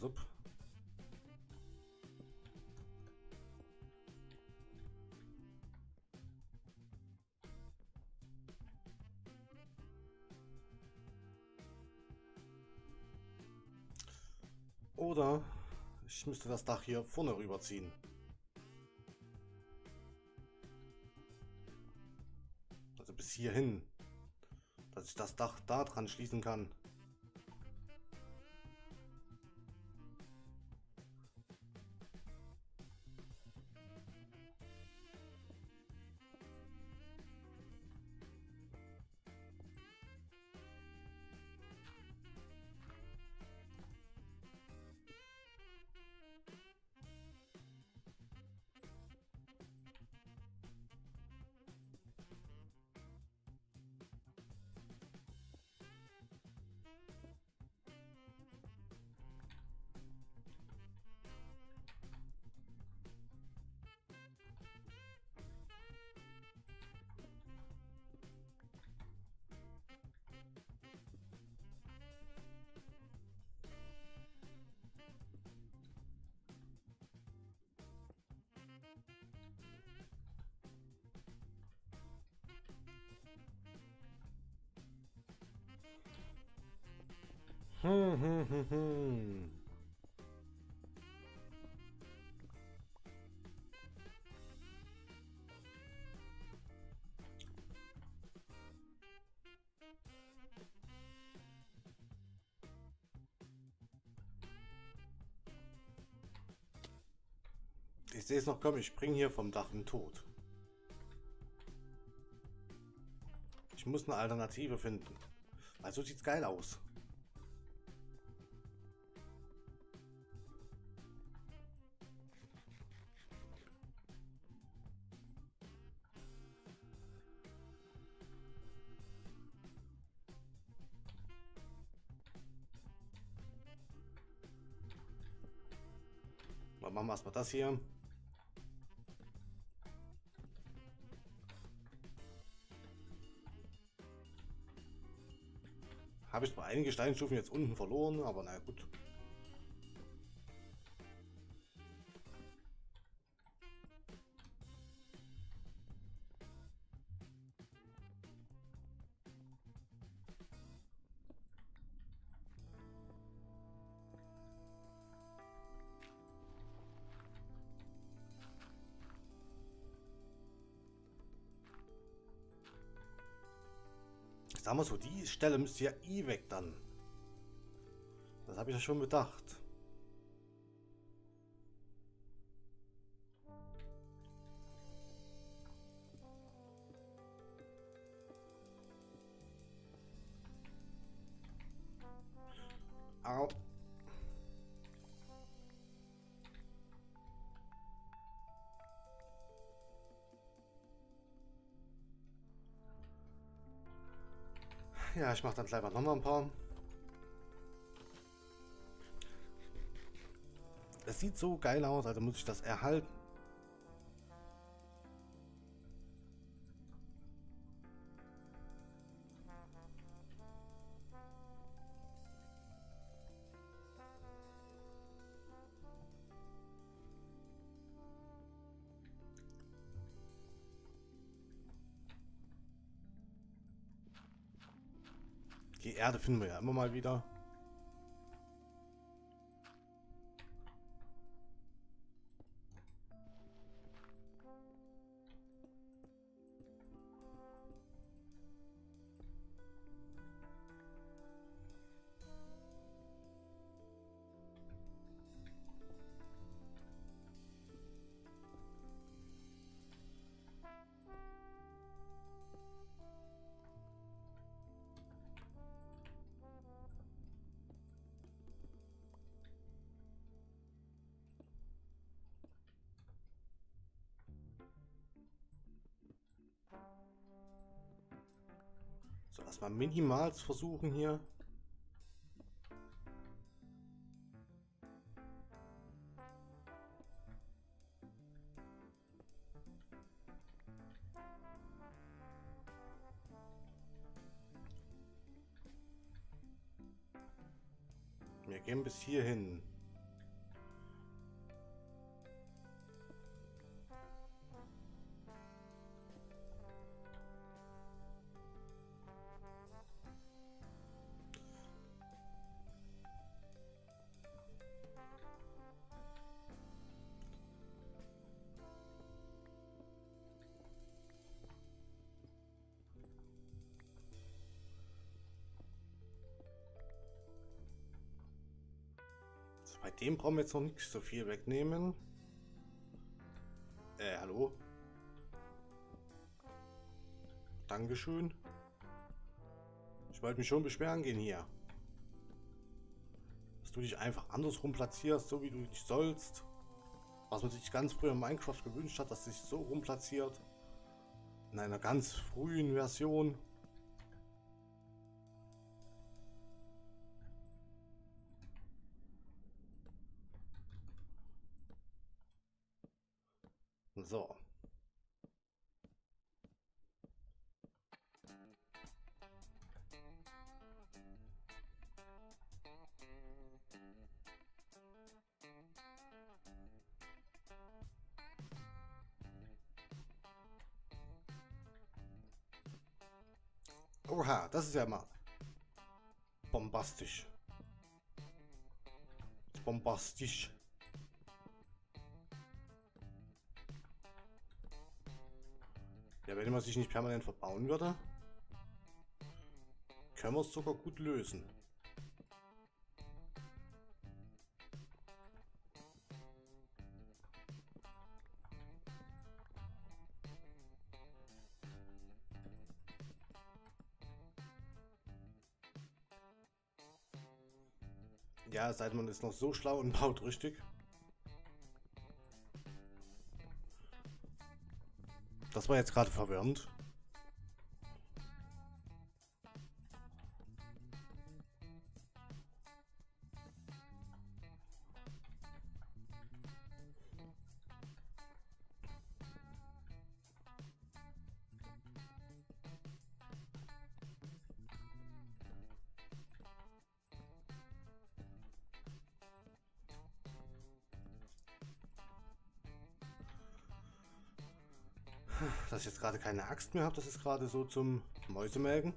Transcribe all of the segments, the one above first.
Sup. Oder ich müsste das Dach hier vorne rüberziehen. Also bis hierhin. Dass ich das Dach da dran schließen kann. Ich sehe es noch kommen, ich springe hier vom Dach im Tod. Ich muss eine Alternative finden. Also sieht's geil aus. Machen wir erstmal das hier. Habe ich bei einigen Steinstufen jetzt unten verloren, aber na gut. Sagen wir so, die Stelle müsste ja eh weg dann. Das habe ich ja schon bedacht. Ja, ich mache dann gleich mal noch mal ein paar. Es sieht so geil aus, also muss ich das erhalten. Erde finden wir ja immer mal wieder. So, erstmal minimals versuchen hier. Wir gehen bis hierhin. Bei dem brauchen wir jetzt noch nicht so viel wegnehmen. Äh, hallo? Dankeschön. Ich wollte mich schon beschweren gehen hier. Dass du dich einfach andersrum platzierst, so wie du dich sollst. Was man sich ganz früher in Minecraft gewünscht hat, dass sich so rum platziert. In einer ganz frühen Version. So. Oha, das ist ja mal bombastisch. Bombastisch. Wenn man sich nicht permanent verbauen würde, können wir es sogar gut lösen. Ja, seit man ist noch so schlau und baut richtig. Das war jetzt gerade verwirrend. Dass ich jetzt gerade keine Axt mehr habe, das ist gerade so zum Mäusemelken.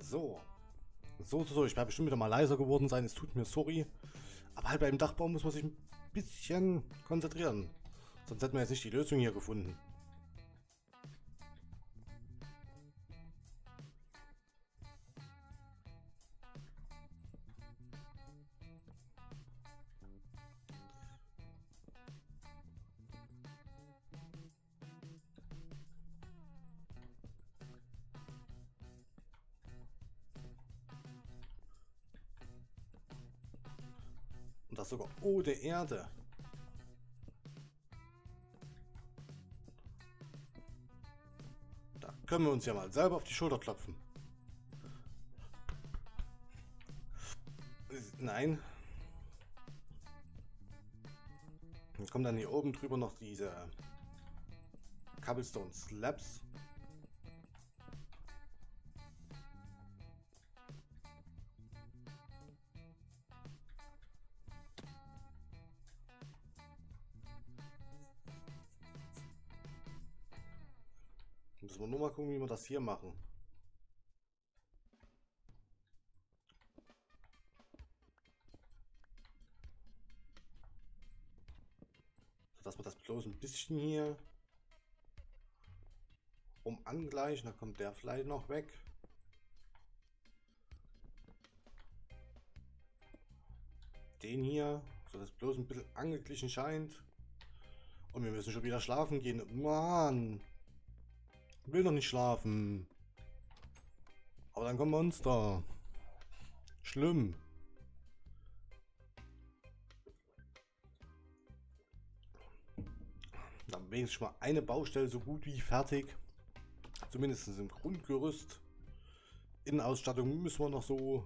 So. So, so, so. Ich werde bestimmt wieder mal leiser geworden sein. Es tut mir sorry. Aber halt beim Dachbau muss man sich ein bisschen konzentrieren. Sonst hätten wir jetzt nicht die Lösung hier gefunden. Und das sogar ohne Erde. Da können wir uns ja mal selber auf die Schulter klopfen. Nein. Jetzt kommen dann hier oben drüber noch diese Cobblestone Slabs. Gucken, wie wir das hier machen. So, dass wir das bloß ein bisschen hier rum angleichen. Da kommt der vielleicht noch weg. Den hier, so dass bloß ein bisschen angeglichen scheint. Und wir müssen schon wieder schlafen gehen. Mann! Will noch nicht schlafen. Aber dann kommen Monster. Schlimm. Dann wenigstens mal eine Baustelle so gut wie fertig. Zumindest im Grundgerüst. Innenausstattung müssen wir noch so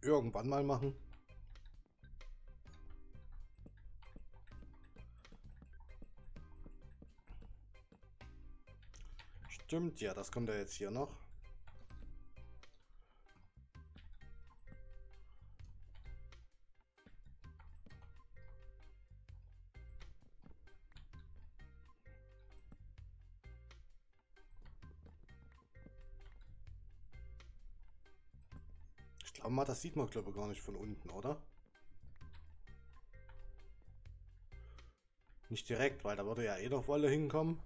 irgendwann mal machen. Stimmt, ja, das kommt ja jetzt hier noch. Ich glaube mal, das sieht man glaube ich gar nicht von unten, oder? Nicht direkt, weil da würde ja eh noch Wolle hinkommen.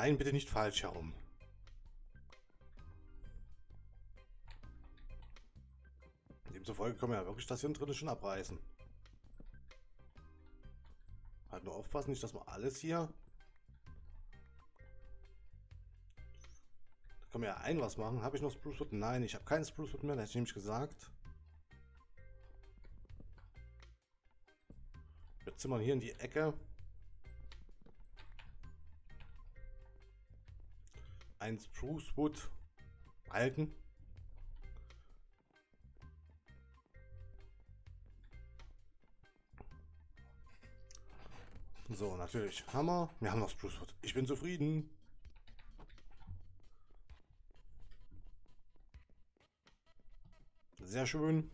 Nein, bitte nicht falsch herum. Demzufolge können wir ja wirklich das hier drin schon abreißen. Halt nur aufpassen, nicht, dass wir alles hier... Da können wir ja ein was machen. Habe ich noch Sprucewood? Nein, ich habe keinen Sprucewood mehr, das hätte ich nämlich gesagt. Wir zimmern hier in die Ecke. Ein Sprucewood Balken. So, natürlich. Hammer. Wir haben noch Sprucewood. Ich bin zufrieden. Sehr schön.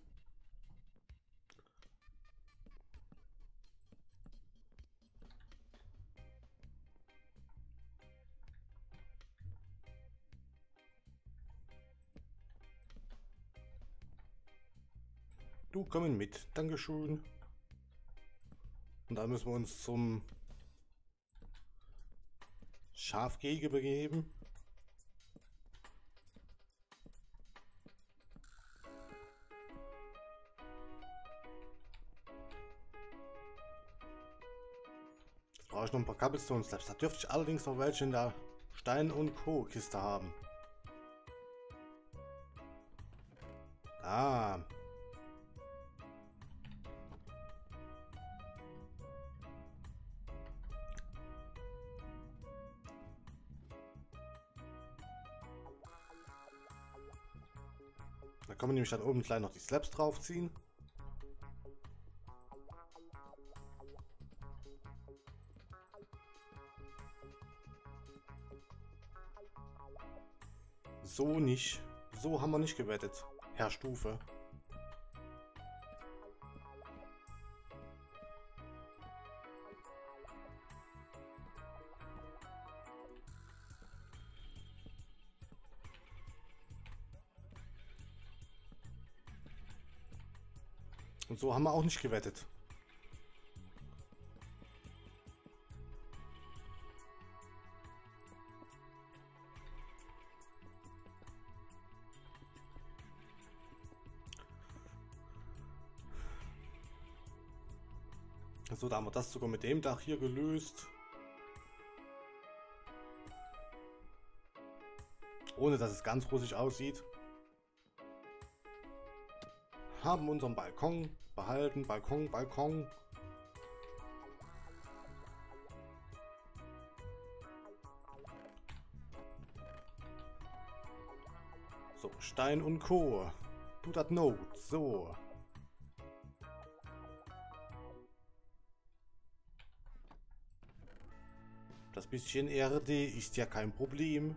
Kommen mit. Dankeschön. Und da müssen wir uns zum Schafgehege begeben. Jetzt brauche ich noch ein paar Cobblestone Slabs. Da dürfte ich allerdings noch welche in der Stein- und Co-Kiste haben. Ah, kann man nämlich dann oben gleich noch die Slabs draufziehen. So nicht. So haben wir nicht gewettet, Herr Stufe. Und so haben wir auch nicht gewettet. So, da haben wir das sogar mit dem Dach hier gelöst. Ohne dass es ganz russig aussieht haben unseren Balkon behalten. Balkon, Balkon. So, Stein und Co. Du das Note. So. Das bisschen Erde ist ja kein Problem.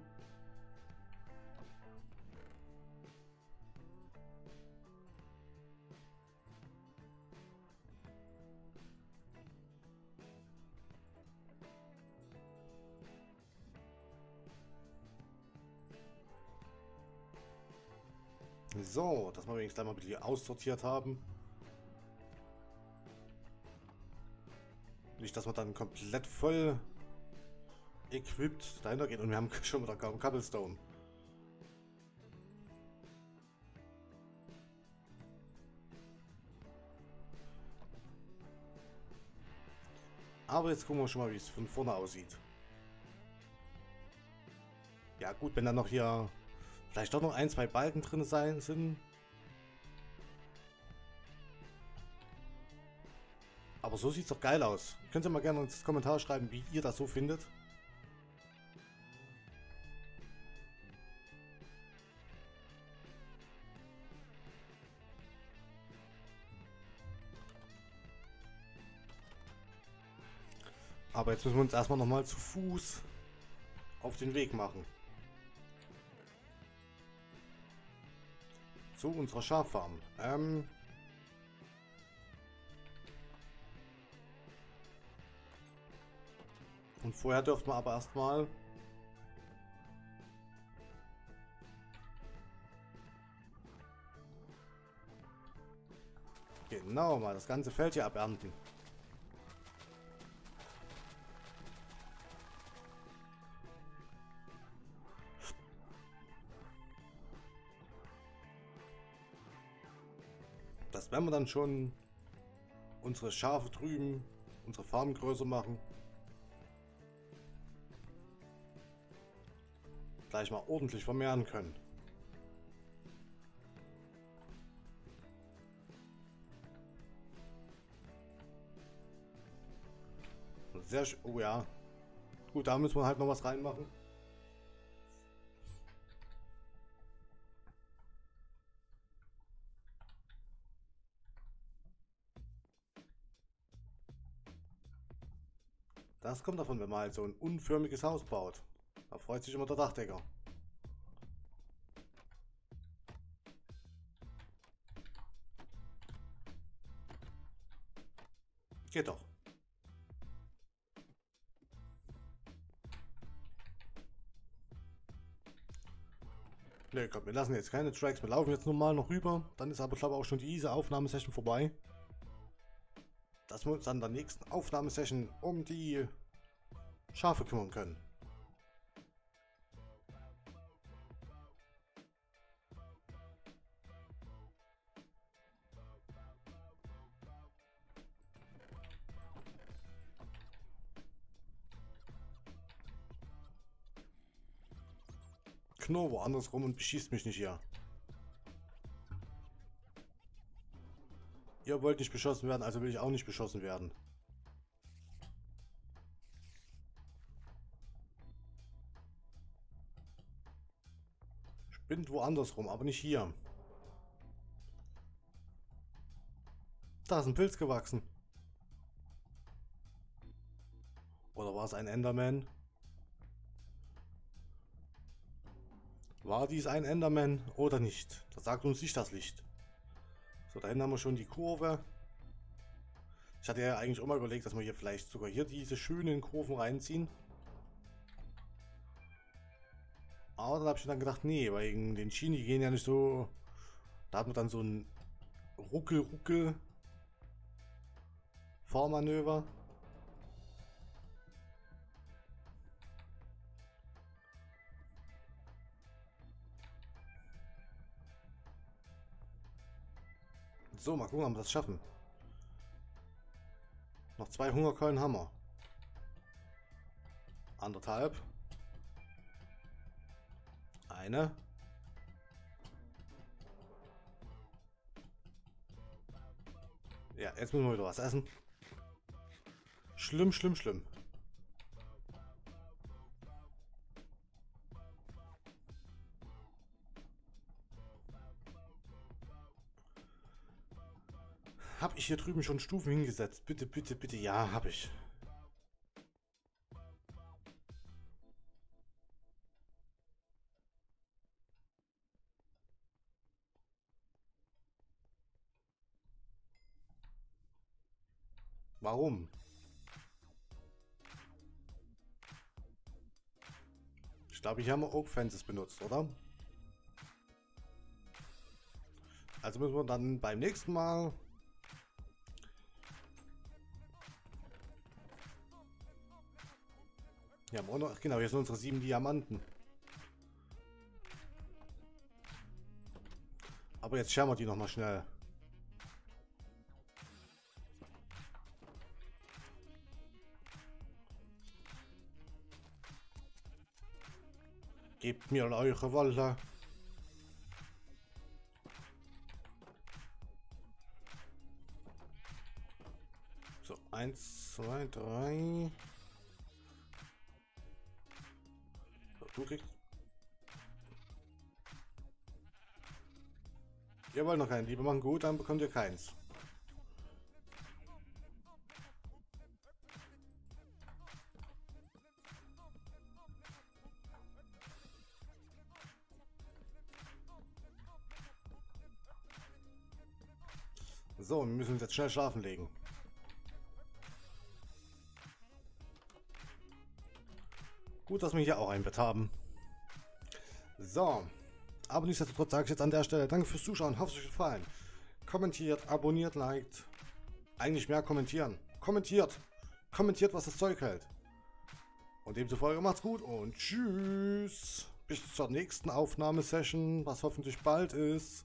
So, dass wir wenigstens einmal ein bisschen aussortiert haben. Nicht, dass wir dann komplett voll equipped dahinter gehen und wir haben schon wieder kaum Cobblestone. Aber jetzt gucken wir schon mal, wie es von vorne aussieht. Ja gut, wenn dann noch hier Vielleicht doch noch ein, zwei Balken drin sein sind. Aber so sieht es doch geil aus. Könnt ihr mal gerne ins Kommentar schreiben, wie ihr das so findet. Aber jetzt müssen wir uns erstmal nochmal zu Fuß auf den Weg machen. Zu unserer Schaffarm. Ähm, Und vorher dürften wir aber erstmal Genau, mal das ganze Feld hier abernten. Werden wir dann schon unsere Schafe drüben, unsere Farm größer machen. Gleich mal ordentlich vermehren können. Sehr schön. Oh ja. Gut, da müssen wir halt noch was reinmachen. Das kommt davon, wenn man halt so ein unförmiges Haus baut. Da freut sich immer der Dachdecker. Geht doch. Ne, komm, wir lassen jetzt keine Tracks. Wir laufen jetzt normal noch rüber. Dann ist aber, glaube ich, auch schon diese Aufnahmesession vorbei. Dass wir uns an der nächsten Aufnahmesession um die Schafe kümmern können. Knurr woanders rum und beschießt mich nicht hier. Ihr wollt nicht beschossen werden, also will ich auch nicht beschossen werden. Spinnt woanders rum, aber nicht hier. Da ist ein Pilz gewachsen. Oder war es ein Enderman? War dies ein Enderman oder nicht? Das sagt uns nicht das Licht. So, dahin haben wir schon die Kurve. Ich hatte ja eigentlich auch mal überlegt, dass wir hier vielleicht sogar hier diese schönen Kurven reinziehen. Aber dann habe ich dann gedacht, nee, wegen den Schienen, die gehen ja nicht so... Da hat man dann so ein Ruckel-Ruckel So, mal gucken, ob wir das schaffen. Noch zwei Hungerkeulen haben wir. Anderthalb. Eine. Ja, jetzt müssen wir wieder was essen. Schlimm, schlimm, schlimm. Habe ich hier drüben schon Stufen hingesetzt? Bitte, bitte, bitte. Ja, habe ich. Warum? Ich glaube, hier haben wir Oak Fences benutzt, oder? Also müssen wir dann beim nächsten Mal Ja, noch, genau, hier sind unsere sieben Diamanten. Aber jetzt schauen wir die noch mal schnell. Gebt mir eure Wolle. So, eins, zwei, drei. Du kriegst... Ihr wollt noch keinen. Lieber machen gut, dann bekommt ihr keins. So, wir müssen uns jetzt schnell schlafen legen. Gut, dass wir hier auch ein Bett haben. So. Aber nichtsdestotrotz sage ich jetzt an der Stelle Danke fürs Zuschauen. Hoffe es euch gefallen. Kommentiert, abonniert, liked. Eigentlich mehr kommentieren. Kommentiert. Kommentiert, was das Zeug hält. Und demzufolge macht's gut und tschüss. Bis zur nächsten Aufnahmesession, was hoffentlich bald ist.